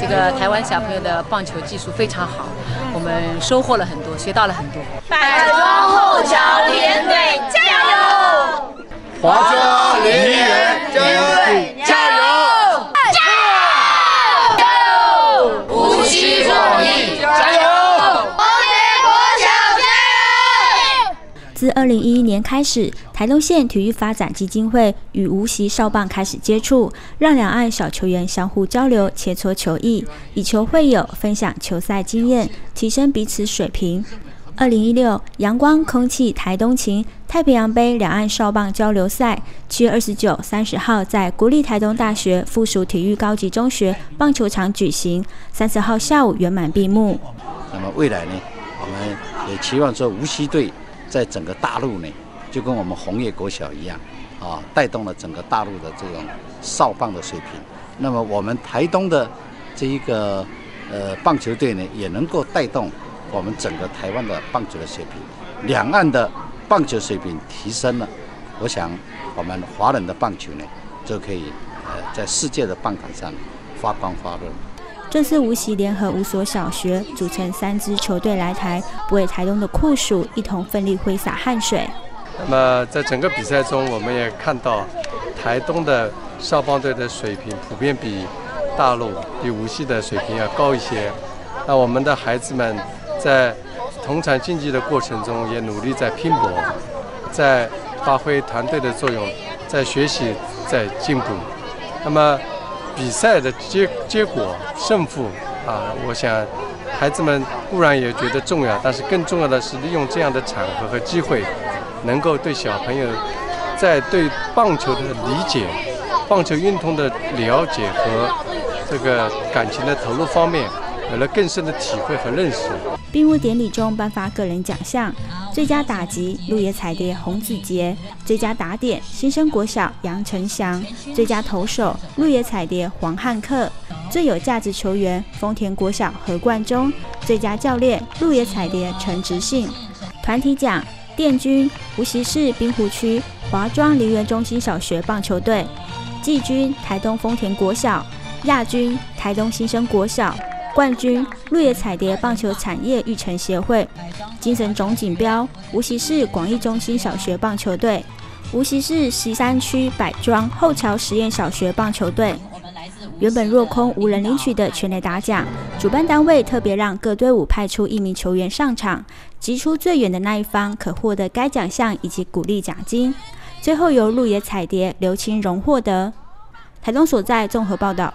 这个台湾小朋友的棒球技术非常好，我们收获了很多，学到了很多。百庄后桥联队加油！华庄联员加油！加油！加油！无锡国艺加油！自二零一一年开始，台东县体育发展基金会与无锡少棒开始接触，让两岸小球员相互交流、切磋球艺，以球会友，分享球赛经验，提升彼此水平。二零一六阳光空气台东情太平洋杯两岸少棒交流赛，七月二十九、三十号在国立台东大学附属体育高级中学棒球场举行，三十号下午圆满闭幕。那么未来呢，我们也期望说无锡队。在整个大陆呢，就跟我们红叶国小一样，啊，带动了整个大陆的这种少棒的水平。那么我们台东的这一个呃棒球队呢，也能够带动我们整个台湾的棒球的水平。两岸的棒球水平提升了，我想我们华人的棒球呢，就可以呃在世界的棒坛上发光发热。这次无锡联合五所小学组成三支球队来台，不为台东的酷暑一同奋力挥洒汗水。那么在整个比赛中，我们也看到台东的少棒队的水平普遍比大陆、比无锡的水平要高一些。那我们的孩子们在同场竞技的过程中，也努力在拼搏，在发挥团队的作用，在学习，在进步。那么。比赛的结结果胜负啊，我想孩子们固然也觉得重要，但是更重要的是利用这样的场合和机会，能够对小朋友在对棒球的理解、棒球运动的了解和这个感情的投入方面。有了更深的体会和认识。闭幕典礼中颁发个人奖项：最佳打击鹿野彩蝶洪子杰，最佳打点新生国小杨成祥，最佳投手鹿野彩蝶黄汉克，最有价值球员丰田国小何冠中，最佳教练鹿野彩蝶陈直信。团体奖殿军无锡市滨湖区华庄梨园中心小学棒球队，季军台东丰田国小，亚军台东新生国小。冠军鹿野彩蝶棒球产业育成协会，精神总锦标无锡市广义中心小学棒球队，无锡市锡山区百庄后桥实验小学棒球队。原本落空无人领取的全垒打奖，主办单位特别让各队伍派出一名球员上场，击出最远的那一方可获得该奖项以及鼓励奖金。最后由鹿野彩蝶刘清荣获得。台东所在综合报道。